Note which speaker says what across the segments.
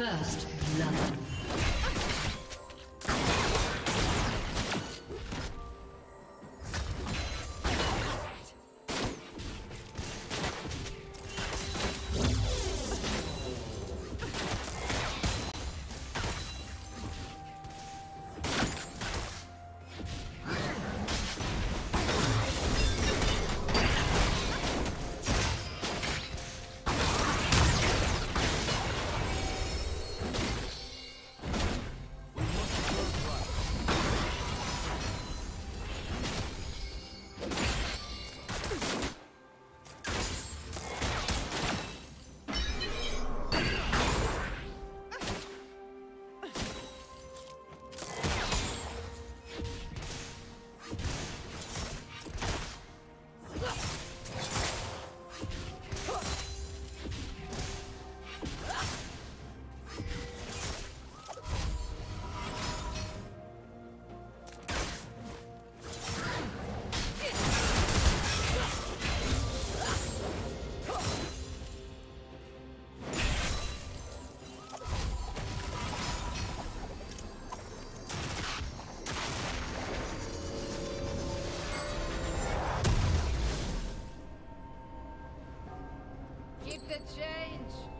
Speaker 1: First blood. Keep the change.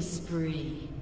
Speaker 1: Spree.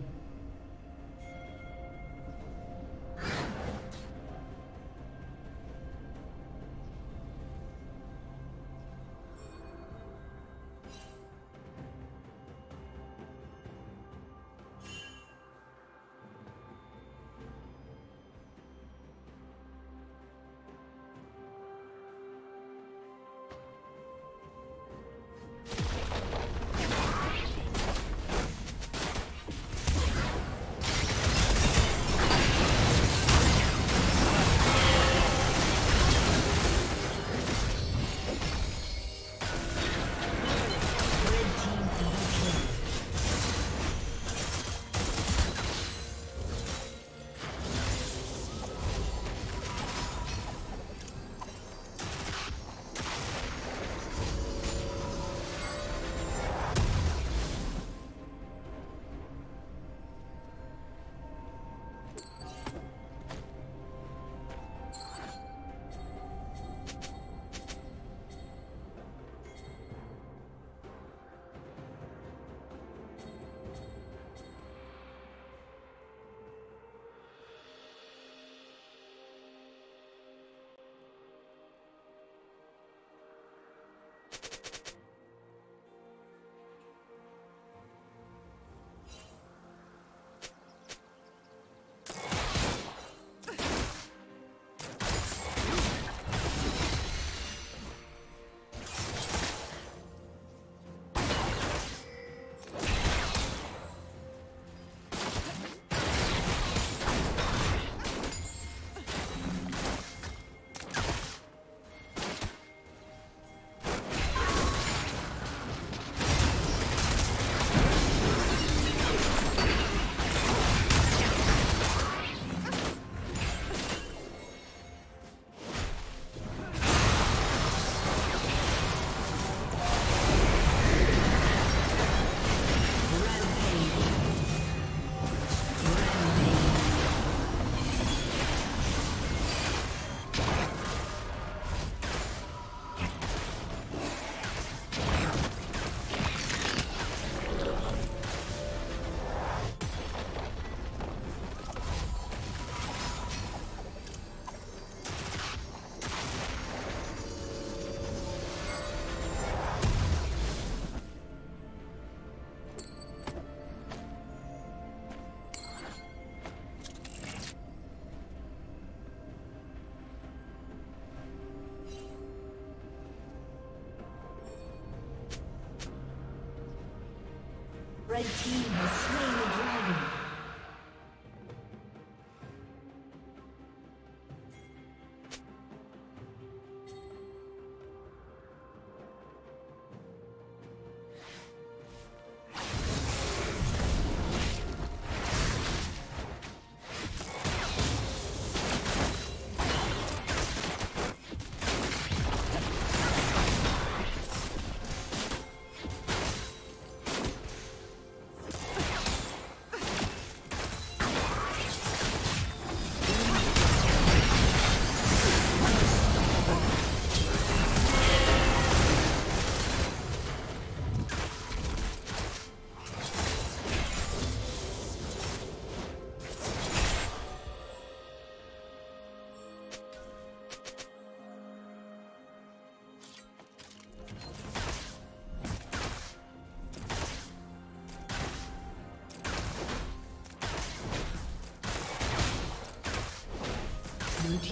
Speaker 1: Red team has slain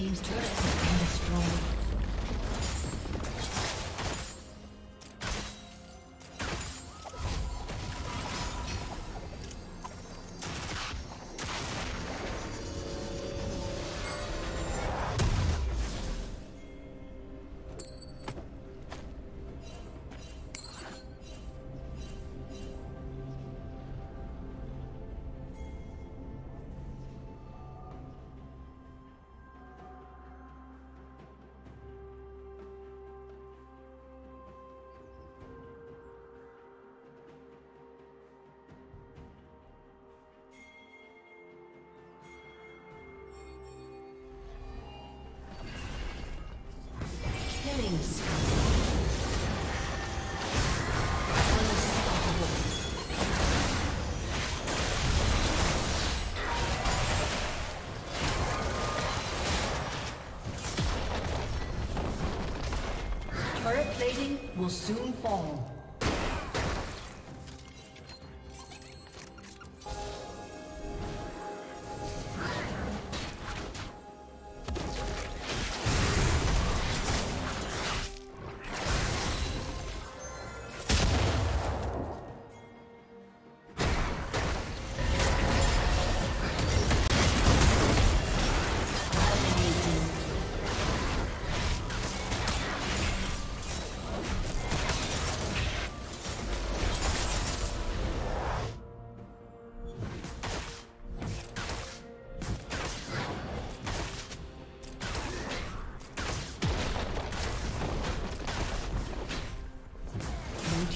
Speaker 1: team's turret soon fall.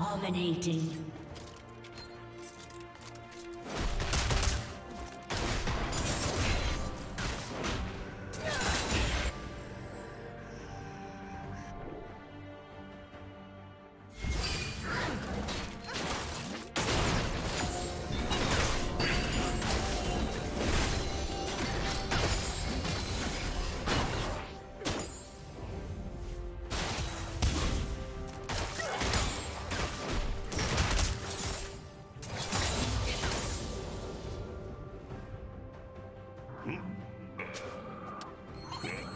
Speaker 1: Dominating.
Speaker 2: Okay.